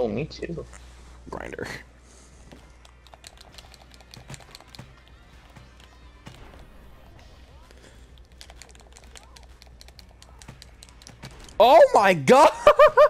Oh, me too. Grinder. Oh my god!